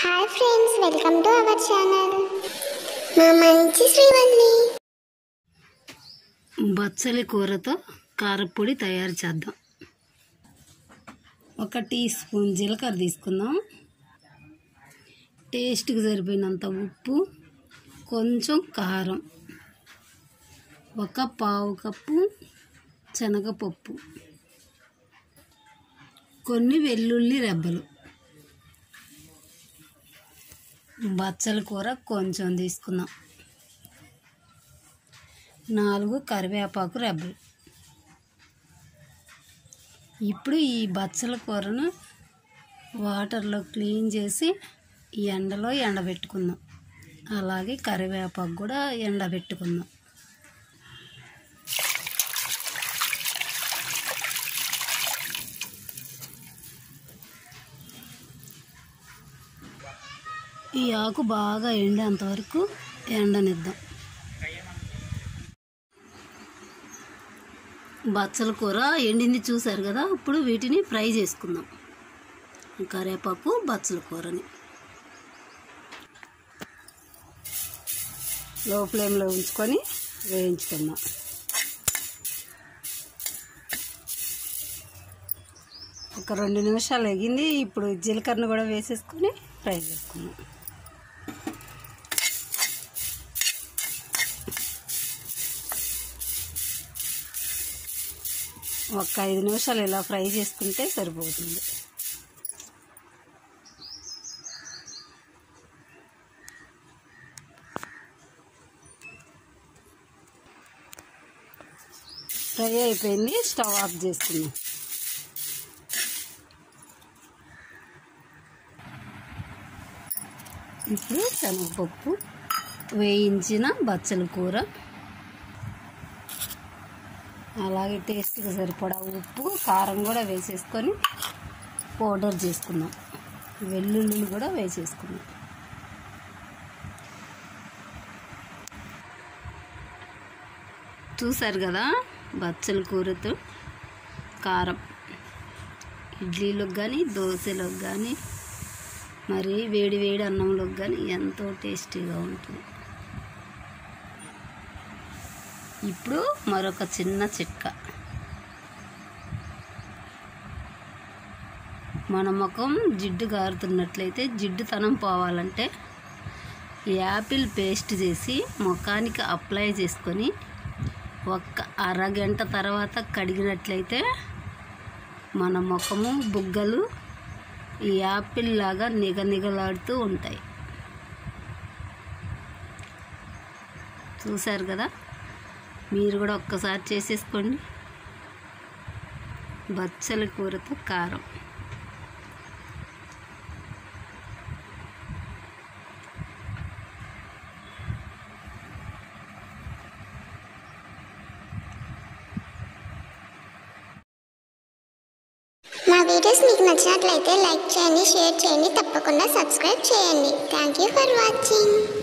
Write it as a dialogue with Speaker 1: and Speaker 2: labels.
Speaker 1: Hi friends welcome to our channel మా మంచి శ్రీవల్లి.
Speaker 2: బచ్చలి కూరతో కారపొడి తయారు చేద్దాం. ఒక టీ స్పూన్ జీలకర్ర తీసుకుందాం. టేస్ట్కి సరిపోయినంత ఉప్పు కొంచెం కారం ఒక పావు కప్పు శనగపప్పు కొన్ని వెల్లుల్లి రెబ్బలు. బచ్చల కూర కొంచెం తీసుకుందాం. నాలుగు కరివేపాకు రెబ్బలు. ఇప్పుడు ఈ బచ్చల కూరను వాటర్లో క్లీన్ చేసి ఎండలో ఎండబెట్టుకుందాం. అలాగే కరివేపాకు కూడా ఎండబెట్టుకుందాం. ఈ ఆకు బాగా ఎండేంత వరకు ఎండనిద్దాం. బచ్చల కూర ఎండింది చూసారు కదా ఇప్పుడు వీటిని ఫ్రై చేసుకుందాం. కరేపాకు బచ్చల కూరని. లో ఫ్లేమ్లో ఉంచుకొని వేయించుకుందాం. ఒక రెండు నిమిషాలు ఎగింది ఇప్పుడు జీలకర్రను కూడా వేసేసుకొని ఫ్రై చేసుకుందాం. ఒక ఐదు నిమిషాలు ఇలా ఫ్రై చేసుకుంటే సరిపోతుంది. ఫ్రై అయిపోయింది స్టవ్ ఆఫ్ చేసుకుందాం ఇప్పుడు శనగపప్పు వేయించిన బచ్చల కూర అలాగే టేస్ట్కి సరిపడా ఉప్పు కారం కూడా వేసేసుకొని పౌడర్ చేసుకున్నాం వెల్లుల్లిని కూడా వేసేసుకున్నాం చూసారు కదా? బచ్చల కూరతో కారం. ఇడ్లీలోకి కానీ దోశలోకి కానీ మరి వేడి వేడి అన్నంలోకి కానీ ఎంతో టేస్టీగా ఉంటుంది. ఇప్పుడు మరొక చిన్న చిట్క. మన ముఖం జిడ్డు గారుతున్నట్లయితే జిడ్డుతనం పోవాలంటే యాపిల్ పేస్ట్ చేసి ముఖానికి అప్లై చేసుకొని ఒక్క అరగంట తర్వాత కడిగినట్లయితే మన ముఖము బుగ్గలు ఈ యాపిల్ లాగా నిగనిగలాడుతూ ఉంటాయి. చూశారు కదా? మీరు కూడా ఒక్కసారి చేసేసుకోండి. బచ్చల కూరతో కారం.
Speaker 1: మా వీడియోస్ మీకు నచ్చినట్లయితే లైక్ చేయండి షేర్ చేయండి తప్పకుండా సబ్స్క్రైబ్ చేయండి. Thank you for watching.